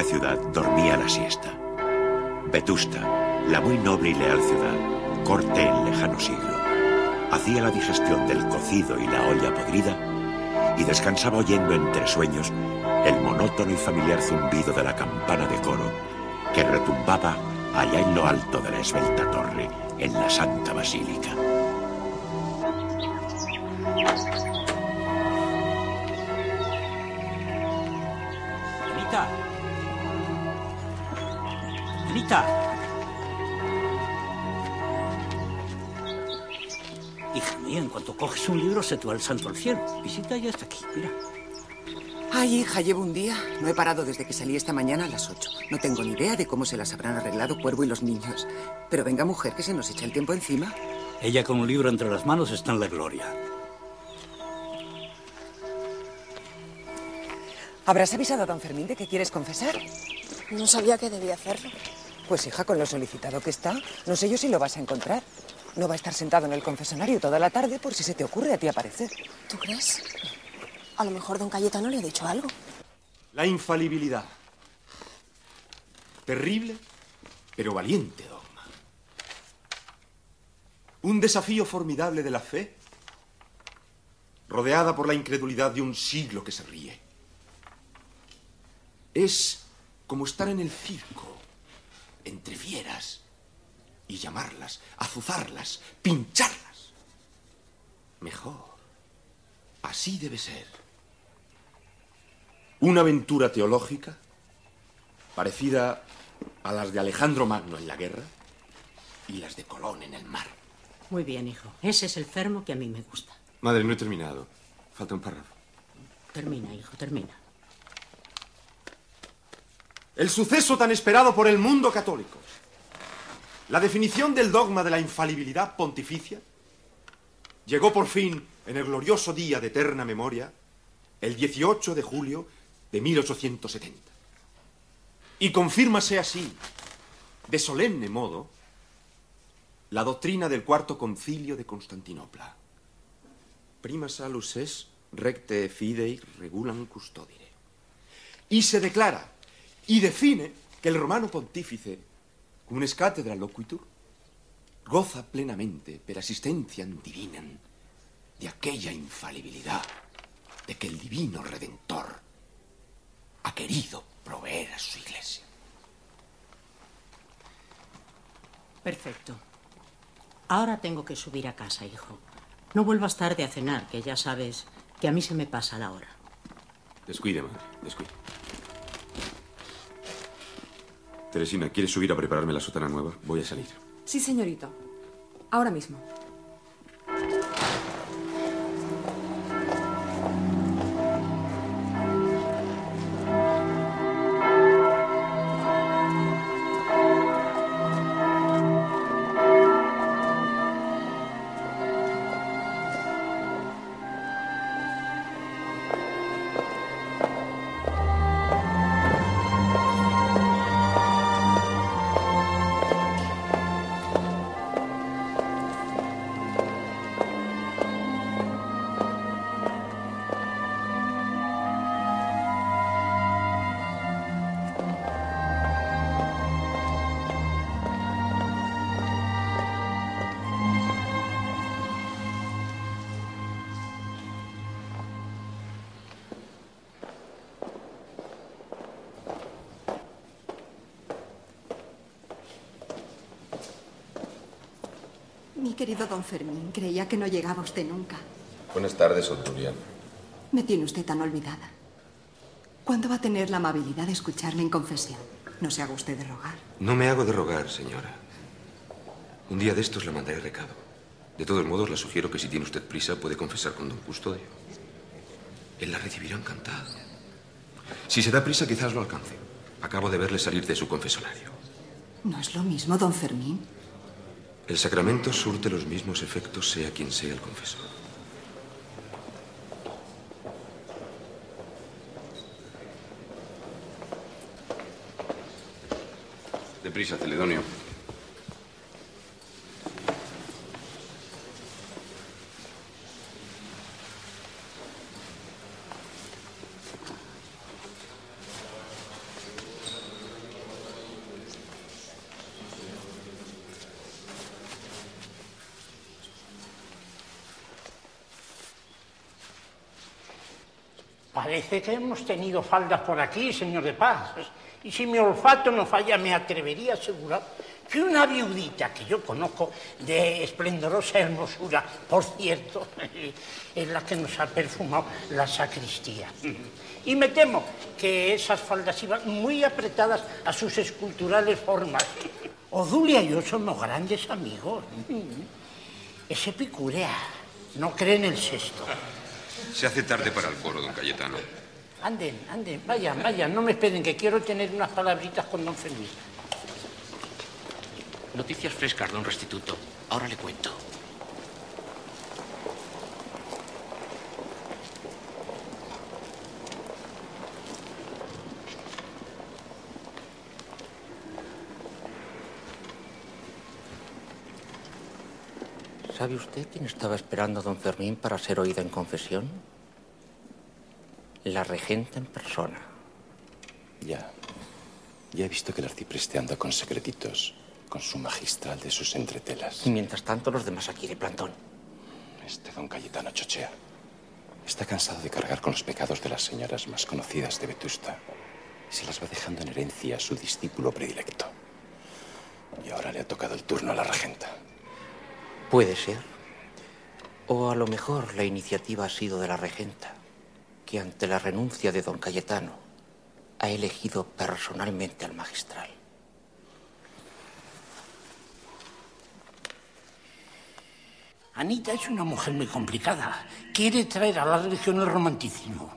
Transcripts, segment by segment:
Heroica ciudad dormía la siesta. Vetusta, la muy noble y leal ciudad, corte en lejano siglo, hacía la digestión del cocido y la olla podrida y descansaba oyendo entre sueños el monótono y familiar zumbido de la campana de coro que retumbaba allá en lo alto de la esbelta torre en la Santa Basílica. Anita. Anita. Hija mía, en cuanto coges un libro se te va el santo al cielo. Visita ya está aquí, mira. Ay, hija, llevo un día. No he parado desde que salí esta mañana a las 8. No tengo ni idea de cómo se las habrán arreglado Cuervo y los niños. Pero venga, mujer, que se nos echa el tiempo encima. Ella con un libro entre las manos está en la gloria. ¿Habrás avisado a don Fermín de que quieres confesar? No sabía que debía hacerlo. Pues hija, con lo solicitado que está, no sé yo si lo vas a encontrar. No va a estar sentado en el confesonario toda la tarde por si se te ocurre a ti aparecer. ¿Tú crees? A lo mejor don Cayetano le ha dicho algo. La infalibilidad. Terrible, pero valiente dogma. Un desafío formidable de la fe, rodeada por la incredulidad de un siglo que se ríe. Es como estar en el circo, entre fieras, y llamarlas, azuzarlas, pincharlas. Mejor. Así debe ser. Una aventura teológica parecida a las de Alejandro Magno en la guerra y las de Colón en el mar. Muy bien, hijo. Ese es el fermo que a mí me gusta. Madre, no he terminado. Falta un párrafo. Termina, hijo, termina. El suceso tan esperado por el mundo católico. La definición del dogma de la infalibilidad pontificia llegó por fin en el glorioso día de eterna memoria, el 18 de julio de 1870. Y confírmase así, de solemne modo, la doctrina del cuarto concilio de Constantinopla. Prima salus es recte fidei regulam custodire. Y se declara y define que el romano pontífice, cum es cátedra loquitur, goza plenamente per asistencia divina de aquella infalibilidad de que el divino redentor ha querido proveer a su iglesia. Perfecto. Ahora tengo que subir a casa, hijo. No vuelvas tarde a cenar, que ya sabes que a mí se me pasa la hora. Descuide, madre, descuide. Teresina, ¿quieres subir a prepararme la sotana nueva? Voy a salir. Sí, señorito. Ahora mismo. Querido don Fermín, creía que no llegaba usted nunca. Buenas tardes, Obdulia. Me tiene usted tan olvidada. ¿Cuándo va a tener la amabilidad de escucharme en confesión? No se haga usted de rogar. No me hago de rogar, señora. Un día de estos le mandaré recado. De todos modos, le sugiero que si tiene usted prisa puede confesar con don Custodio. Él la recibirá encantado. Si se da prisa, quizás lo alcance. Acabo de verle salir de su confesonario. ¿No es lo mismo, don Fermín? El sacramento surte los mismos efectos, sea quien sea el confesor. Deprisa, Celedonio. Parece que hemos tenido faldas por aquí, señor de Paz. Y si mi olfato no falla, me atrevería a asegurar que una viudita que yo conozco de esplendorosa hermosura, por cierto, es la que nos ha perfumado la sacristía. Y me temo que esas faldas iban muy apretadas a sus esculturales formas. Odulia y yo somos grandes amigos. Ese picurea no cree en el sexto. Se hace tarde para el foro, don Cayetano. Anden, anden, vayan, vayan, no me esperen, que quiero tener unas palabritas con don Fermín. Noticias frescas, don Restituto. Ahora le cuento. ¿Sabe usted quién estaba esperando a don Fermín para ser oído en confesión? La regenta en persona. Ya. Ya he visto que el arcipreste anda con secretitos, con su magistral de sus entretelas. Y mientras tanto, los demás aquí de plantón. Este don Cayetano chochea. Está cansado de cargar con los pecados de las señoras más conocidas de Vetusta. Y se las va dejando en herencia a su discípulo predilecto. Y ahora le ha tocado el turno a la regenta. Puede ser. O a lo mejor la iniciativa ha sido de la regenta, que ante la renuncia de don Cayetano ha elegido personalmente al magistral. Anita es una mujer muy complicada. Quiere traer a la religión el romanticismo.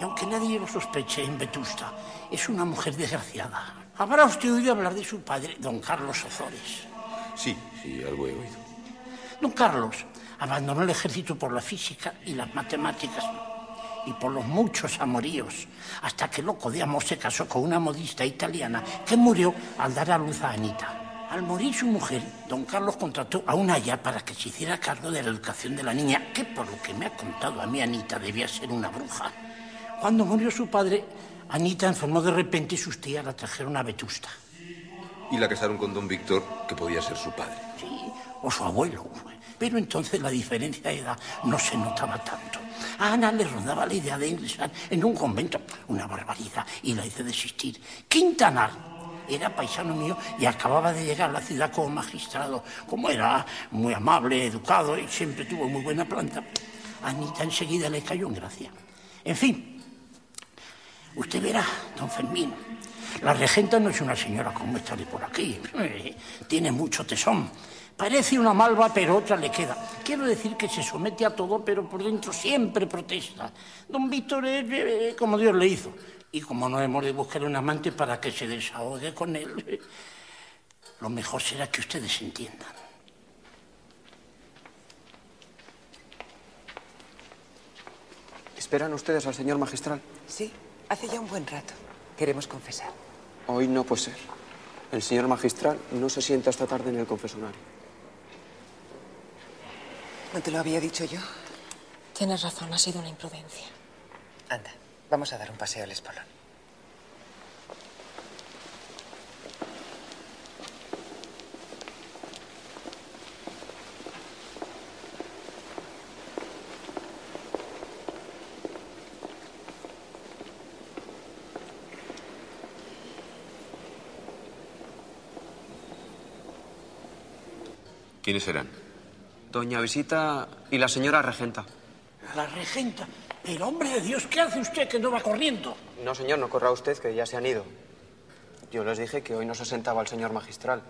Y aunque nadie lo sospeche en Vetusta, es una mujer desgraciada. Habrá usted oído hablar de su padre, don Carlos Ozores. Sí, sí, algo he oído. Don Carlos abandonó el ejército por la física y las matemáticas y por los muchos amoríos, hasta que loco de amor se casó con una modista italiana que murió al dar a luz a Anita. Al morir su mujer, don Carlos contrató a una haya para que se hiciera cargo de la educación de la niña, que por lo que me ha contado a mí Anita debía ser una bruja. Cuando murió su padre, Anita enfermó de repente y sus tías la trajeron a Vetusta. Y la casaron con don Víctor, que podía ser su padre. Sí, o su abuelo. Pero entonces la diferencia de edad no se notaba tanto. A Ana le rondaba la idea de ingresar en un convento, una barbaridad, y la hice desistir. Quintanar era paisano mío y acababa de llegar a la ciudad como magistrado. Como era muy amable, educado y siempre tuvo muy buena planta, Anita enseguida le cayó en gracia. En fin, usted verá, don Fermín, la regenta no es una señora como esta de por aquí. Tiene mucho tesón. Parece una malva, pero otra le queda. Quiero decir que se somete a todo, pero por dentro siempre protesta. Don Víctor es eh, como Dios le hizo. Y como no hemos de buscar un amante para que se desahogue con él, eh, lo mejor será que ustedes entiendan. ¿Esperan ustedes al señor magistral? Sí, hace ya un buen rato. Queremos confesar. Hoy no puede ser. El señor magistral no se sienta esta tarde en el confesonario. ¿No te lo había dicho yo? Tienes razón, ha sido una imprudencia. Anda, vamos a dar un paseo al espolón. ¿Quiénes serán? Doña Visita y la señora regenta. La regenta. Pero, hombre de Dios, ¿qué hace usted que no va corriendo? No, señor, no corra usted, que ya se han ido. Yo les dije que hoy no se sentaba el señor magistral.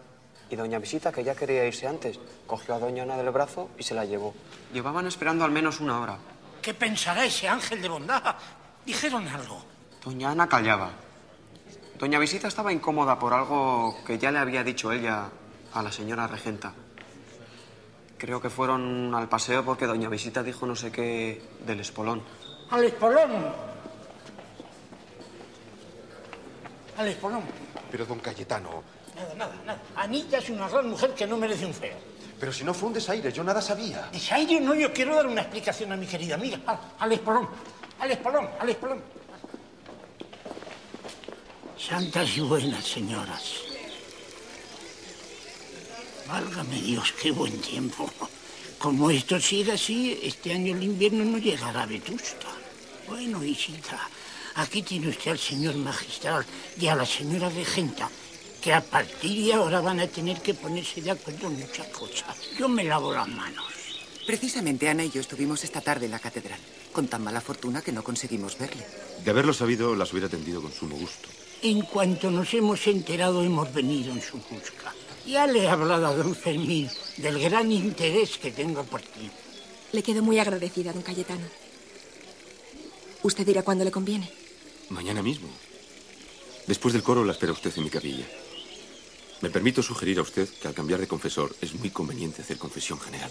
Y doña Visita, que ya quería irse antes, cogió a doña Ana del brazo y se la llevó. Llevaban esperando al menos una hora. ¿Qué pensará ese ángel de bondad? Dijeron algo. Doña Ana callaba. Doña Visita estaba incómoda por algo que ya le había dicho ella a la señora regenta. Creo que fueron al paseo porque doña Visita dijo no sé qué del espolón. ¡Al espolón! ¡Al espolón! Pero, don Cayetano... Nada, nada, nada. Anita es una gran mujer que no merece un feo. Pero si no fue un desaire, yo nada sabía. Desaire no, yo quiero dar una explicación a mi querida amiga. Al, al espolón, al espolón, al espolón. Santas y buenas señoras. Válgame Dios, qué buen tiempo. Como esto sigue así, este año el invierno no llegará a Vetusta. Bueno, visita, aquí tiene usted al señor magistral y a la señora regenta, que a partir de ahora van a tener que ponerse de acuerdo en muchas cosas. Yo me lavo las manos. Precisamente Ana y yo estuvimos esta tarde en la catedral, con tan mala fortuna que no conseguimos verle. De haberlo sabido, las hubiera atendido con sumo gusto. En cuanto nos hemos enterado, hemos venido en su busca. Ya le he hablado a don Fermín del gran interés que tengo por ti. Le quedo muy agradecida, don Cayetano. Usted dirá cuándo le conviene. Mañana mismo. Después del coro la espera usted en mi capilla. Me permito sugerir a usted que al cambiar de confesor es muy conveniente hacer confesión general.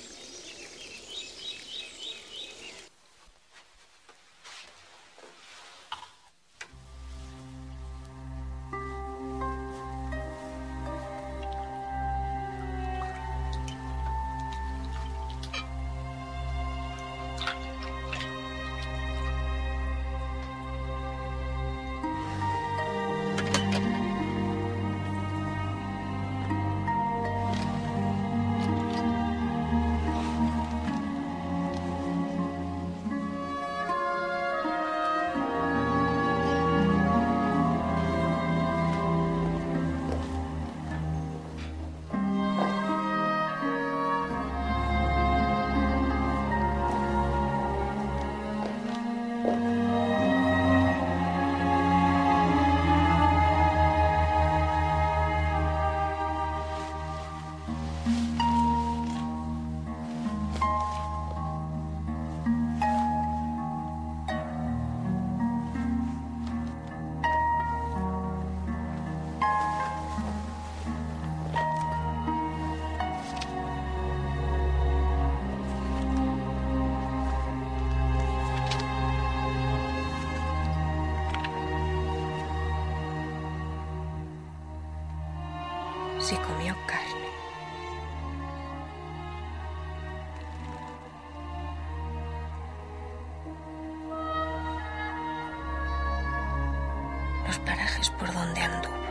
Si comió carne. Los parajes por donde anduvo.